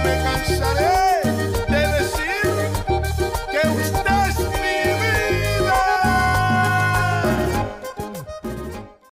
me cansaré.